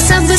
something I'm